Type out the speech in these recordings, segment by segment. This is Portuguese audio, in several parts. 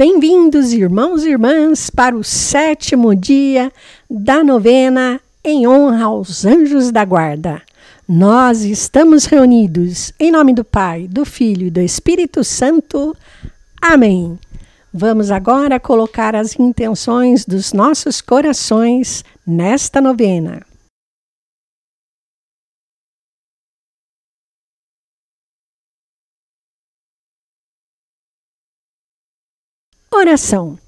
Bem-vindos, irmãos e irmãs, para o sétimo dia da novena em honra aos anjos da guarda. Nós estamos reunidos em nome do Pai, do Filho e do Espírito Santo. Amém. Vamos agora colocar as intenções dos nossos corações nesta novena. Oração.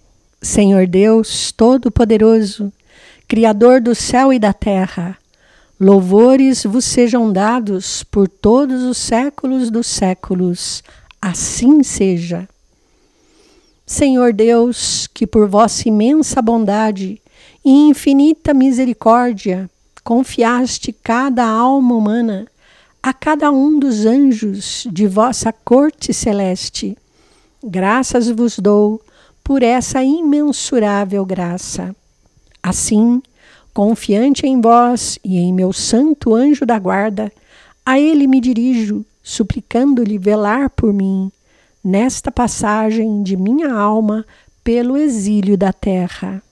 Senhor Deus Todo-Poderoso, Criador do céu e da terra, louvores vos sejam dados por todos os séculos dos séculos. Assim seja. Senhor Deus, que por vossa imensa bondade e infinita misericórdia confiaste cada alma humana a cada um dos anjos de vossa corte celeste. Graças vos dou por essa imensurável graça. Assim, confiante em vós e em meu santo anjo da guarda, a ele me dirijo, suplicando-lhe velar por mim, nesta passagem de minha alma pelo exílio da terra.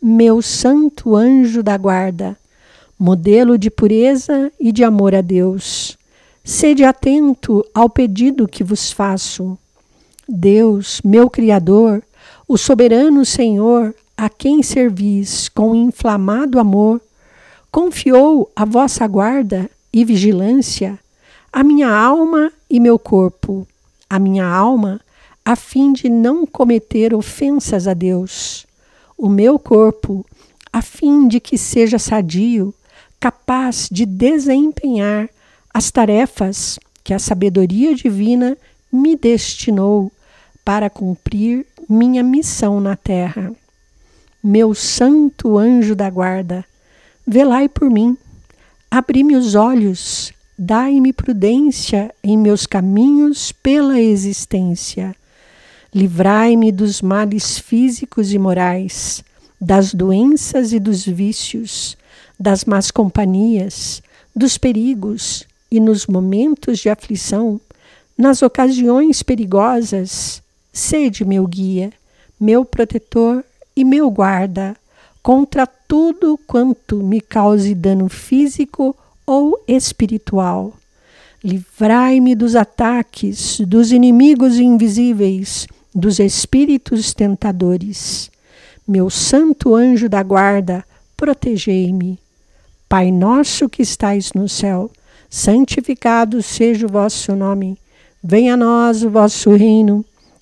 Meu santo anjo da guarda, modelo de pureza e de amor a Deus, sede atento ao pedido que vos faço. Deus, meu Criador, o soberano Senhor, a quem servis com inflamado amor, confiou a vossa guarda e vigilância a minha alma e meu corpo, a minha alma, a fim de não cometer ofensas a Deus, o meu corpo, a fim de que seja sadio, capaz de desempenhar as tarefas que a sabedoria divina me destinou para cumprir minha missão na terra. Meu santo anjo da guarda, velai por mim, abri-me os olhos, dai-me prudência em meus caminhos pela existência. Livrai-me dos males físicos e morais, das doenças e dos vícios, das más companhias, dos perigos e nos momentos de aflição, nas ocasiões perigosas, Sede meu guia, meu protetor e meu guarda contra tudo quanto me cause dano físico ou espiritual. Livrai-me dos ataques dos inimigos invisíveis, dos espíritos tentadores. Meu santo anjo da guarda, protegei-me. Pai nosso que estais no céu, santificado seja o vosso nome. Venha a nós o vosso reino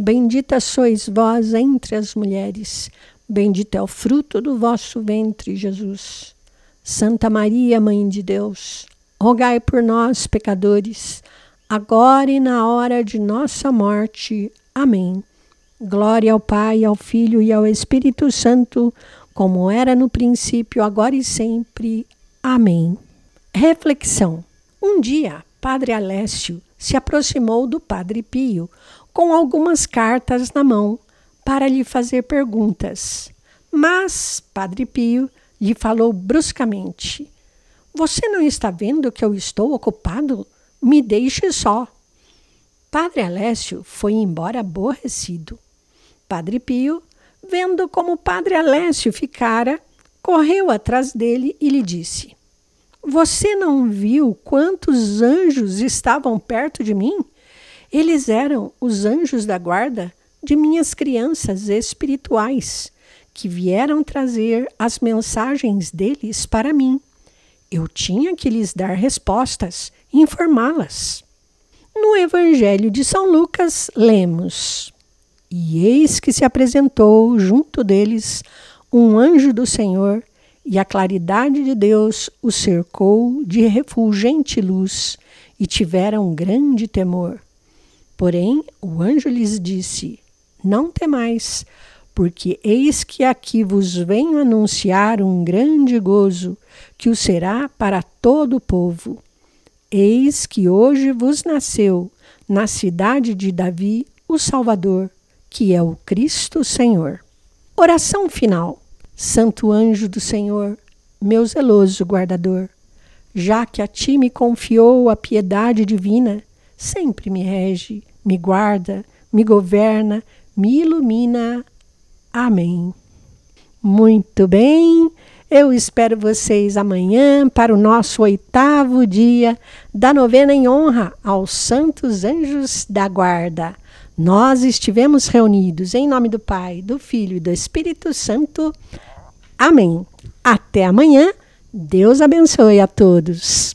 Bendita sois vós entre as mulheres, bendito é o fruto do vosso ventre, Jesus. Santa Maria, Mãe de Deus, rogai por nós, pecadores, agora e na hora de nossa morte. Amém. Glória ao Pai, ao Filho e ao Espírito Santo, como era no princípio, agora e sempre. Amém. Reflexão. Um dia, Padre Alessio se aproximou do Padre Pio com algumas cartas na mão para lhe fazer perguntas. Mas Padre Pio lhe falou bruscamente: Você não está vendo que eu estou ocupado? Me deixe só. Padre Alessio foi embora aborrecido. Padre Pio, vendo como Padre Alessio ficara, correu atrás dele e lhe disse: Você não viu quantos anjos estavam perto de mim? Eles eram os anjos da guarda de minhas crianças espirituais, que vieram trazer as mensagens deles para mim. Eu tinha que lhes dar respostas, informá-las. No Evangelho de São Lucas, lemos: E eis que se apresentou junto deles um anjo do Senhor, e a claridade de Deus os cercou de refulgente luz, e tiveram grande temor. Porém, o anjo lhes disse: Não temais, porque eis que aqui vos venho anunciar um grande gozo, que o será para todo o povo. Eis que hoje vos nasceu, na cidade de Davi, o Salvador, que é o Cristo Senhor. Oração final. Santo anjo do Senhor, meu zeloso guardador, já que a ti me confiou a piedade divina, sempre me rege, me guarda, me governa, me ilumina. Amém. Muito bem, eu espero vocês amanhã para o nosso oitavo dia da novena em honra aos santos anjos da guarda. Nós estivemos reunidos em nome do Pai, do Filho e do Espírito Santo. Amém. Até amanhã. Deus abençoe a todos.